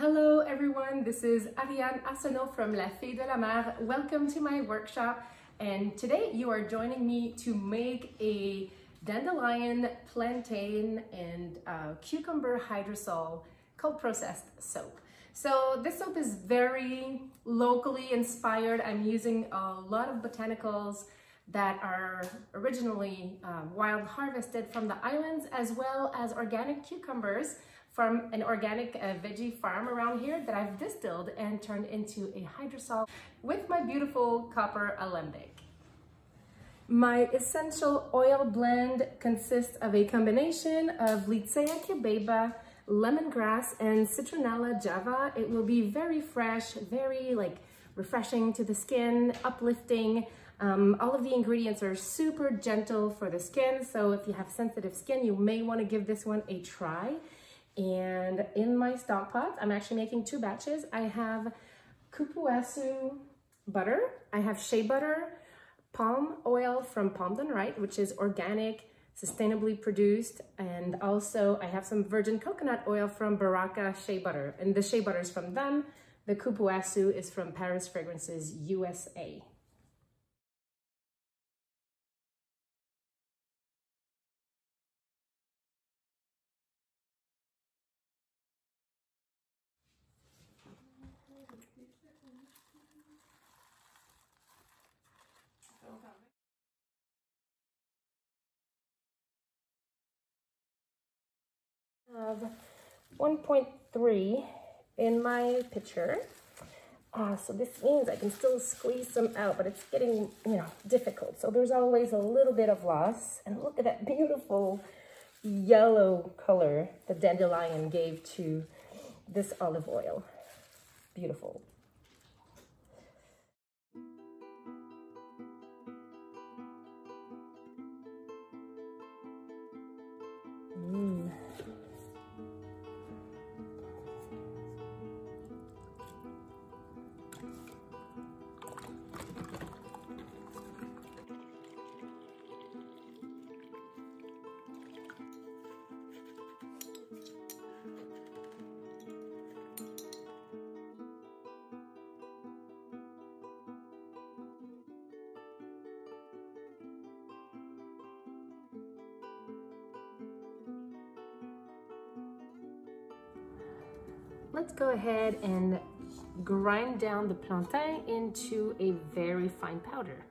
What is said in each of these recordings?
Hello everyone, this is Ariane Arsenault from La Fille de la Mer. Welcome to my workshop and today you are joining me to make a dandelion, plantain and uh, cucumber hydrosol cold processed soap. So this soap is very locally inspired. I'm using a lot of botanicals that are originally uh, wild harvested from the islands as well as organic cucumbers from an organic uh, veggie farm around here that I've distilled and turned into a hydrosol with my beautiful copper alembic. My essential oil blend consists of a combination of Litsea cubeba, lemongrass, and citronella java. It will be very fresh, very like refreshing to the skin, uplifting. Um, all of the ingredients are super gentle for the skin, so if you have sensitive skin, you may want to give this one a try. And in my stock pots, I'm actually making two batches. I have cupuaçu butter, I have shea butter, palm oil from Palm Done Right, which is organic, sustainably produced, and also I have some virgin coconut oil from Baraka Shea Butter, and the shea butter is from them. The cupuaçu is from Paris Fragrances USA. Have 1.3 in my pitcher. Uh, so this means I can still squeeze some out, but it's getting, you know, difficult. So there's always a little bit of loss. And look at that beautiful yellow color the dandelion gave to this olive oil. Beautiful. Let's go ahead and grind down the plantain into a very fine powder.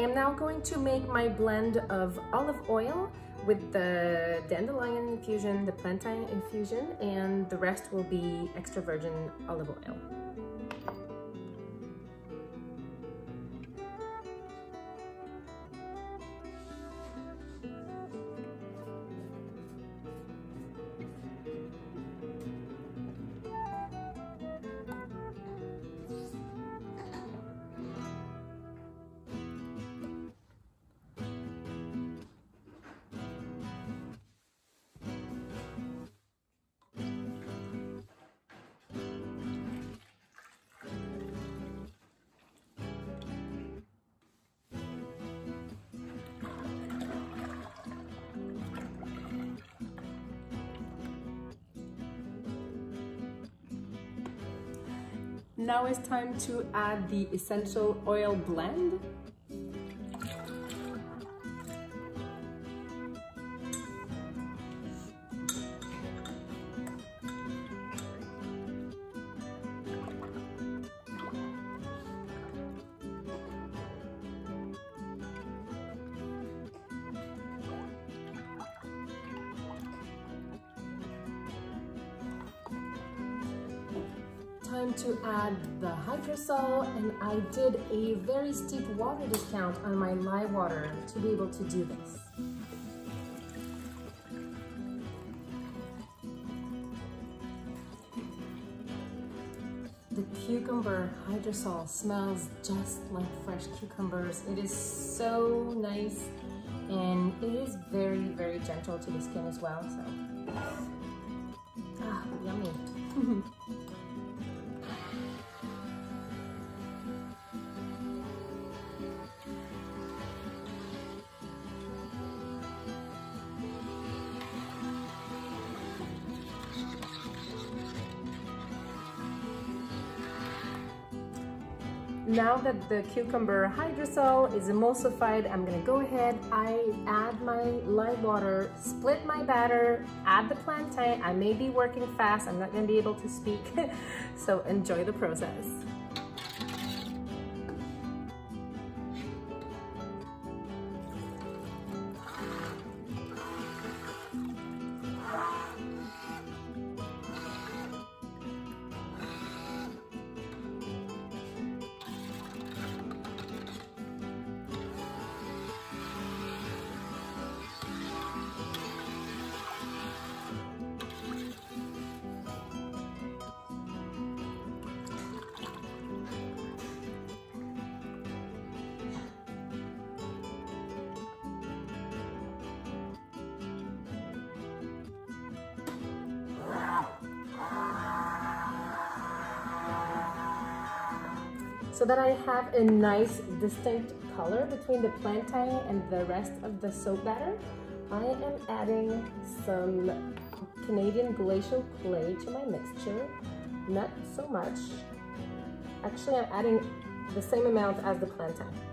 I am now going to make my blend of olive oil with the dandelion infusion, the plantain infusion, and the rest will be extra virgin olive oil. Now it's time to add the essential oil blend. Time to add the hydrosol and I did a very steep water discount on my lye water to be able to do this. The cucumber hydrosol smells just like fresh cucumbers. It is so nice and it is very, very gentle to the skin as well. So, ah, yummy. Now that the cucumber hydrosol is emulsified, I'm gonna go ahead, I add my lye water, split my batter, add the plantain. I may be working fast, I'm not gonna be able to speak, so enjoy the process. So that I have a nice distinct color between the plantain and the rest of the soap batter. I am adding some Canadian glacial clay to my mixture, not so much. Actually, I'm adding the same amount as the plantain.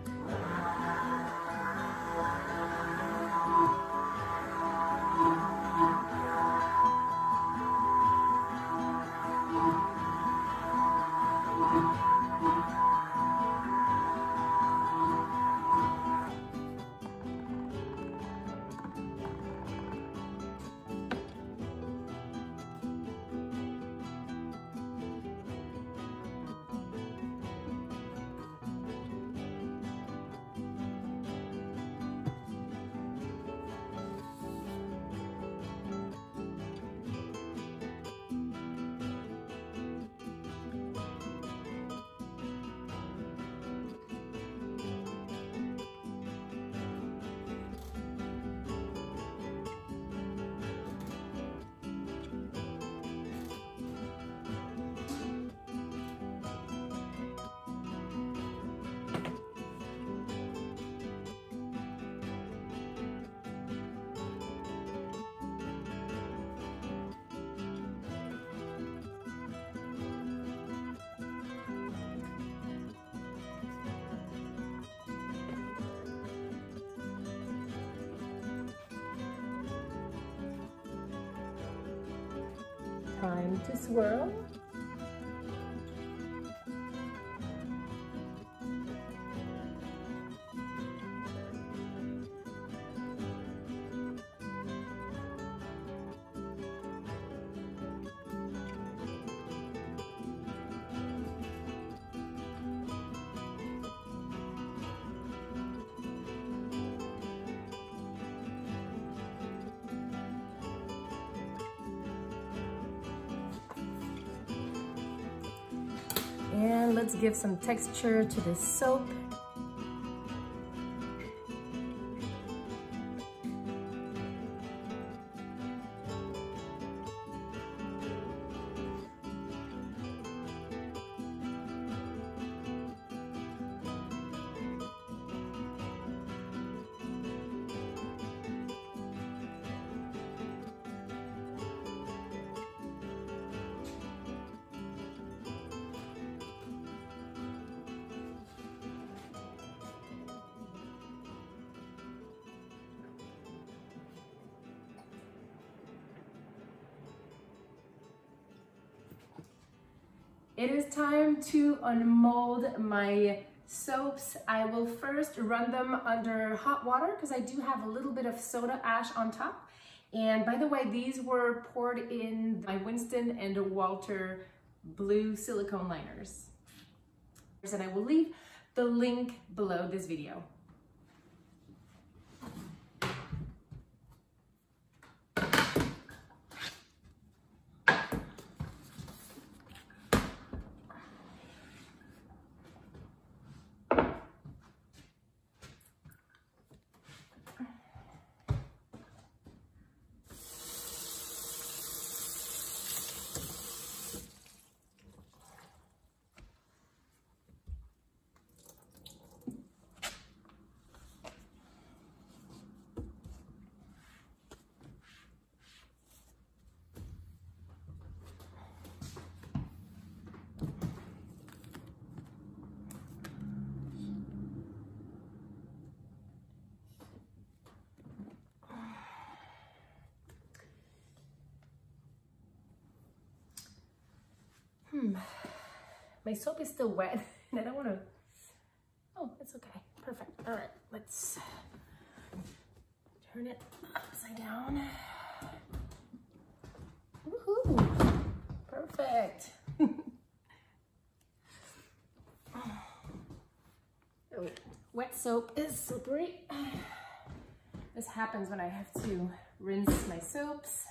Time to swirl. And let's give some texture to this soap. It is time to unmold my soaps. I will first run them under hot water because I do have a little bit of soda ash on top. And by the way, these were poured in my Winston and Walter blue silicone liners. And I will leave the link below this video. Hmm. My soap is still wet and I don't want to, oh, it's okay. Perfect. All right, let's turn it upside down. Woohoo! Perfect. oh, wet soap is slippery. This happens when I have to rinse my soaps.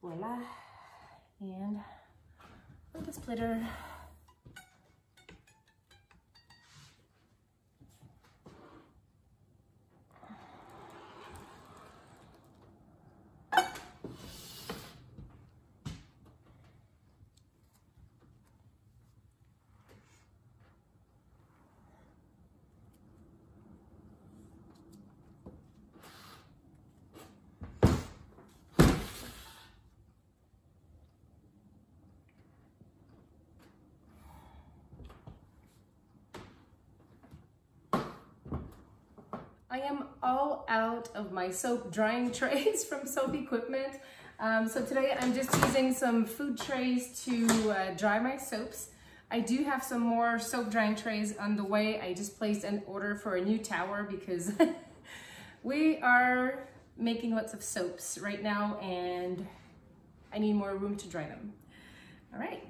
Voila. And splitter, I am all out of my soap drying trays from Soap Equipment. Um, so today I'm just using some food trays to uh, dry my soaps. I do have some more soap drying trays on the way. I just placed an order for a new tower because we are making lots of soaps right now and I need more room to dry them. All right.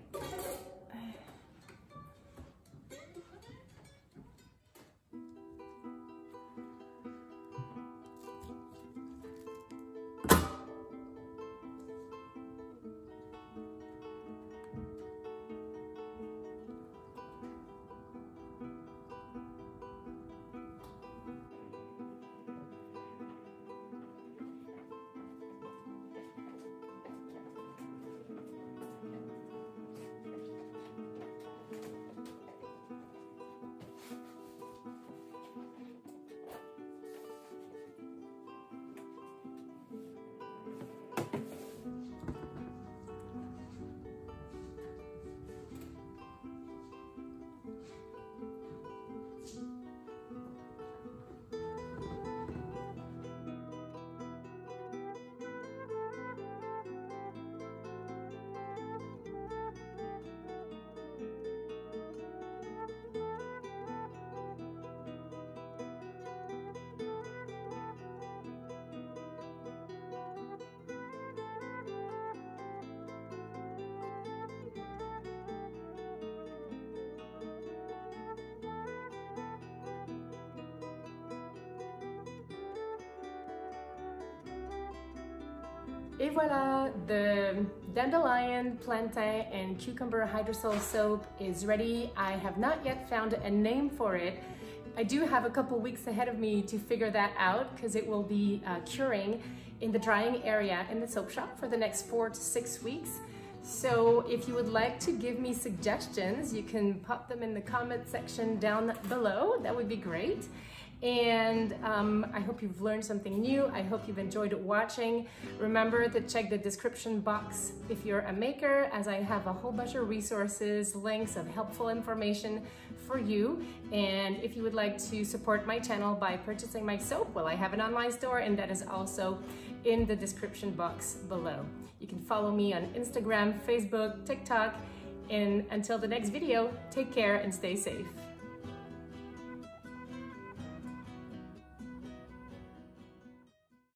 Et voilà, the dandelion, plantain, and cucumber hydrosol soap is ready. I have not yet found a name for it. I do have a couple weeks ahead of me to figure that out because it will be uh, curing in the drying area in the soap shop for the next four to six weeks. So if you would like to give me suggestions, you can pop them in the comment section down below. That would be great. And um, I hope you've learned something new. I hope you've enjoyed watching. Remember to check the description box if you're a maker, as I have a whole bunch of resources, links of helpful information for you. And if you would like to support my channel by purchasing my soap, well, I have an online store and that is also in the description box below. You can follow me on Instagram, Facebook, TikTok, and until the next video, take care and stay safe.